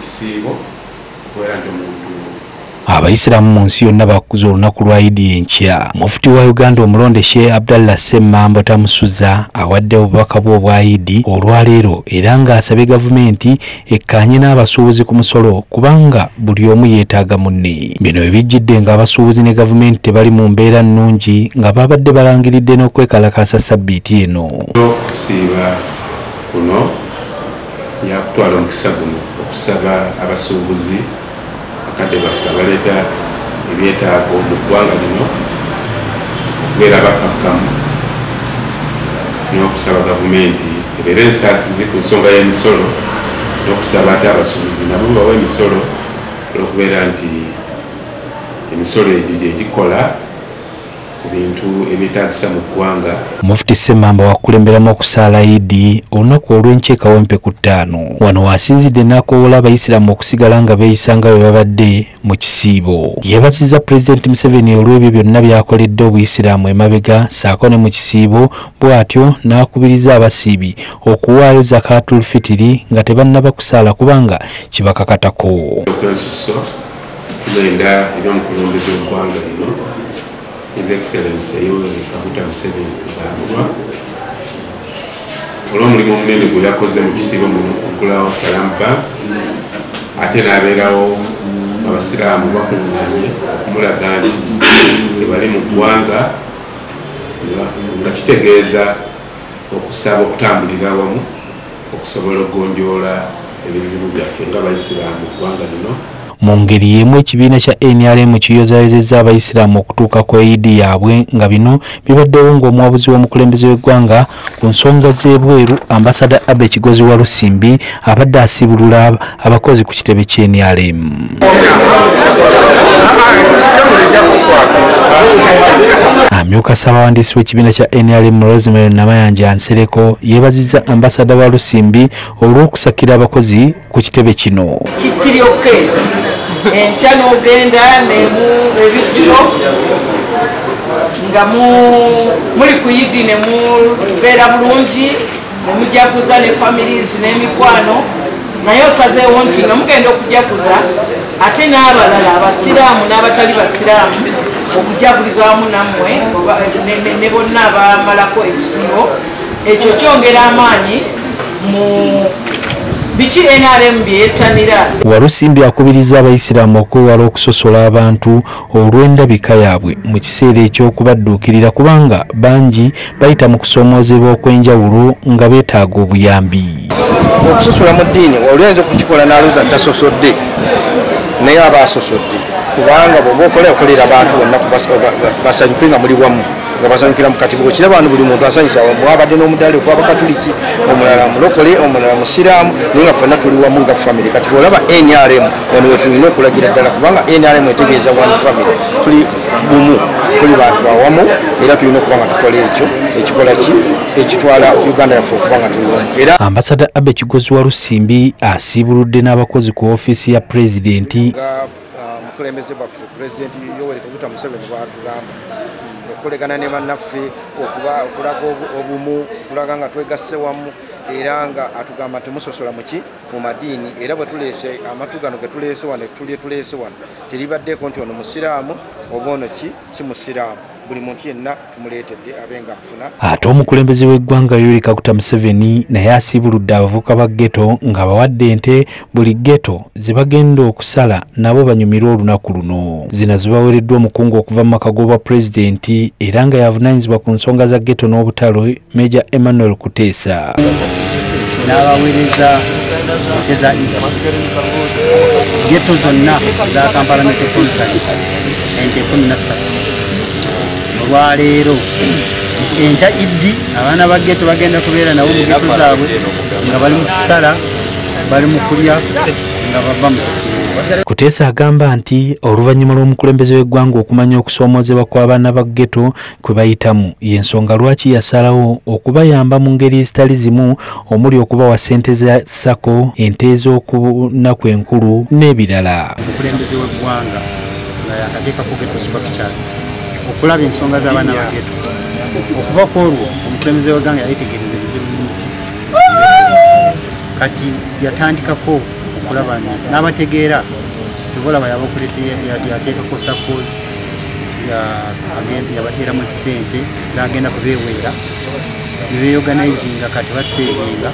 kisiibo okubeera nti omuntu abayisiraamu mu nsi yonna bakuza olunaku lwa idi enkya. Mufuti wa uganda omulonde she abdallah semmambo tamusuza awadde obubaka bwe obwa idi olwaleero era ng'asabye gavumenti ekkaanye n'abasuubuzi ku musolo kubanga buli omu yeetaaga munne. Bino ebijjidde ng'abasuubuzi ne gavumenti tebali mu mbeera nnungi nga babadde balangiridde n'okwekalakasa sabbiiti eno. Okusiiba kuno yakutwala omukisa guno okusaba abasuubuzi bakadde baffe abaleeta ebyetaago mu ggwanga lino okubeera bakakkamu n'okusaba gavumenti ebeere ensaasizi ku nsonga y'emisolo n'okusaba ate abasuubuzi nabo bawa emisolo olw'okubeera nti emisolo egyo gyegikola ku bintu ebyetaagisa mu ggwanga. Mufuti semmamba wakulemberamu okusaala idi olunaku olw'enkyeka wempe ku ttaano. Wano wasinzidde n'akoowola abayisiraamu okusigala nga beeyisa nga bwe babadde mu kisiibo. Yeebazizza pulezidenti museveni olw'ebyo byonna by'akoledde obuyisiraamu emabega saako ne mu kisiibo bw'atyo n'akubiriza abasiibi okuwaayo zakatul fitiri nga tebannaba kusaala kubanga kibakakatako. Okwensuso kugenda eri omukulembeze w'eggwanga lino his excellence yoweri kaguta museveni kugambibwa olw'omulimu omunene gwe yakoze mu kisiibo muno okugulawo salamu bank. Ate n'abeerawo abasiraamu bakuŋŋanye okumulaga nti ebali mu ggwanga nga kitegeeza okusaba okutambulira awamu okusobola okugonjoola ebizibu byaffe nga abaisiraamu mu ggwanga lino mu ngeri y'emu ekibiina kya nrm kiyozayozezza abayisiraamu okutuuka ku eidi yaabwe nga bino bibaddewo ng'omuwabuzi w'omukulembeze w'eggwanga ku nsonga z'ebweru ambasada abe kigozi wa lusimbi abadde asibulula abakozi ku kitebe ky'nrm amyuka ssaabawandiisi w'ekibiina kya nrm rosemary namayanja nsereko yeebazizza ambasada wa lusimbi olw'okusakira abakozi ku kitebe kino. Kikiryoke enkya n'ogenda nemu ebijjulo nga muli ku yidi ne mubeera bulungi ne mujaguza ne families n'emikwano naye osazeewo nti nga mugenda okujaguza ate n'abalala abasiraamu n'abatali basiraamu okujaguliza wamu nammwe ne bonna abamalako ekisiibo ekyo kyongera amaanyi mu biki nrm byeyettanira walusimbi akubiriza abayisiraamu okwewala okusosola abantu olw'endabika yaabwe mu kiseera eky'okubadduukirira kubanga bangi bayita mu kusoomoozebwa okw'enjawulo nga beetaaga obuyambi. Okusosola mu ddiini oluyinza okukikola n'alooza tasosodde naye aba asosodde kubanga bwoba okola okolera abantu bonna basanyuke nga muli wamu nga basanyukira mu katibuko kiraba wano buli muntu asanyusa mwabadde n'omudaali okwaba katuliki omulala mulokole omulala musiraamu naye nga fenna tuli wamu nga famire kati bwolaba nrm wano wetulina okulagira ddala kubanga nrm etegeeza one famire tuli bumu tuli bantu bawamu era tulina okuba nga tukola ekyo. Ekikola ki? Ekitwala uganda yaffe okuba nga tuli wamu. Era ambasada abe kigozi wa lusimbi asiibuludde n'abakozi ku ofiisi ya pulezidenti omukulembeze baffe pulezidenti yoweri kaguta museveni bwatugamba okukolegana ne bannaffe okulaga obumu okulaga nga twegasse wamu. Era nga atugamba temusosola muki mu madiini. Era bwe tuleese amatu gano ge tuleese wano tulye tuleese wano teribaddeeko nti ono musiraamu oba ono ki? Si musiraamu buli muntu yenna tumuleetedde abe nga afuna ate omukulembeze w'eggwanga yoweri kaguta museveni naye asiibuludde abavuka ba geto nga bawadde ente buli geto ze bagenda okusala nabo banyumirwe olunaku luno. Zino zibaweereddwa omukungu okuva mu maka g'obwa pulezidenti era nga yavunaanyizibwa ku nsonga za geto n'obutalo meja emmanuel kuteesa n'abaweereza ente za geto zonna za kampala metropolitan ente kumi nassatu olwaleero. Enkya iddi abaana ba geto bagenda kubeera nabo mu geto zaabwe nga bali mu kusala bali mu kulya nga bava mu kisiibo kuteesa agamba nti oluvannyuma lw'omukulembeze w'eggwanga okumanya okusoomoozebwa kw'abaana ba geto kwe bayitamu y'ensonga lwaki yasalawo okubayamba mu ngeri ezitali zimu omuli okubawa ssente za sako ente ez'okunaku enkulu n'ebirala. Omukulembeze w'eggwanga nga yakateekako geto structures okulaba ensonga z'abaana ba geto okuva ku olwo omukulembeze w'eggwanga yayitegereza ebizibu bingi. Kati yatandikako okulaba nti n'abategeera tebolaba yateekako sakozi yabateeramu sente zagenda kubeweera nebeyoganizinga kati baseeringa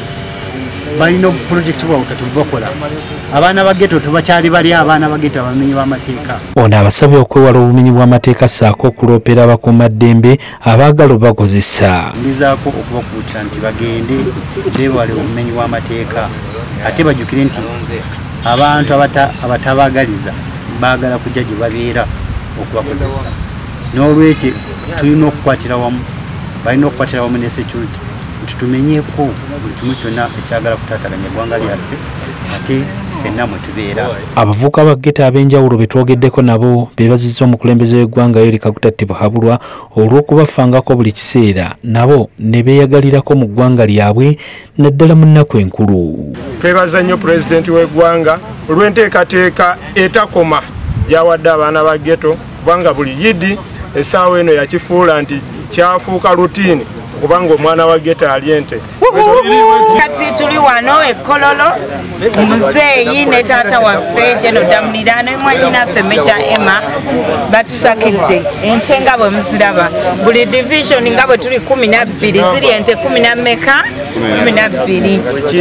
balina obuprojekiti bwabwe kati bubakola abaana ba geto tebakyali bali abaana ba geto abamenyi b'amateeka ono abasabye okwewala obumenyi bw'amateeka ssaako okuloopera abakuumaddembe abaagala obakozesa ngezaako okubakuutira nti bagende beewale obumenyi bw'amateeka. Ate bajjukire nti abantu abatabaagaliza baagala kujja gye babeera okubakozesa. N'olwekyo tulina okukwatira wamu balina okukwatira wamu ne security nti tumenyeko buli kimu kyonna ekyagala kutaataganya eggwanga lyaffe ate fenna mwe tubeera. Abavubuka ba geta ab'enjawulo be twogeddeko nabo beebazizza omukulembeze w'eggwanga yoli kaguta buhabulwa olw'okubafangako buli kiseera. Nabo ne beeyagalirako mu ggwanga lyabwe naddala mu nnaku enkulu. Twebaza nnyo pulezidenti w'eggwanga olw'enteekateeka etakoma gyawadde abaana ba geto kubanga buli yidi essaawa eno yakifuula nti kyafuuka rutiini kubanga omwana wa geta ali ente. Kati tuli wano ekololo muzeeyi ne taata waffe geno damuliraano emwanyinaffe meja emma batusakidde. Ente nga bwe muziraba. Buli divisioni nga bwe tuli kumi nabbiri ziri ente kumi nammeka kumi nabbiri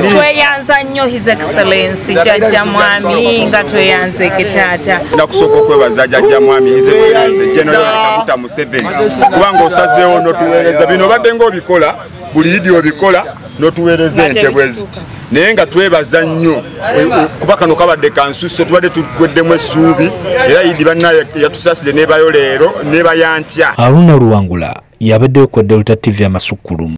tweyanza nnyo his excellence jajja mwami nga tweyanzeke taata. Nakusooka okwebaza jajja mwami his excellence general kaguta museveni. Kubanga osazeewo notuweereza bino obadde ngaobikola buli idi obikola notuweereza ente bweziti naye nga twebaza nnyo kuba kano kabadde kansusse tubadde tugweddemu essuubi era idi banna yatusasire nebayo leero nebayantya aluna luwangula yabaddeyo ku delta tv amasukkulumu